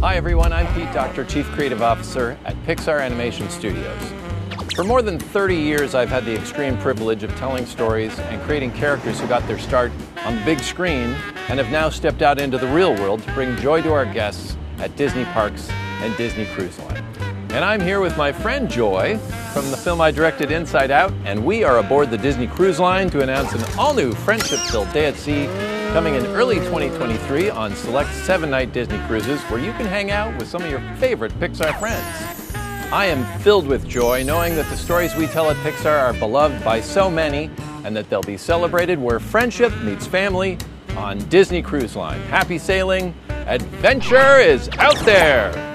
Hi everyone, I'm Pete Docter, Chief Creative Officer at Pixar Animation Studios. For more than 30 years, I've had the extreme privilege of telling stories and creating characters who got their start on the big screen and have now stepped out into the real world to bring joy to our guests at Disney parks and Disney Cruise Line. And I'm here with my friend Joy from the film I directed Inside Out, and we are aboard the Disney Cruise Line to announce an all-new friendship-filled day at sea coming in early 2023 on select seven-night Disney cruises where you can hang out with some of your favorite Pixar friends. I am filled with joy knowing that the stories we tell at Pixar are beloved by so many and that they'll be celebrated where friendship meets family on Disney Cruise Line. Happy sailing, adventure is out there!